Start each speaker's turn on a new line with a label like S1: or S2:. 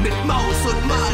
S1: mit Maus und Maus.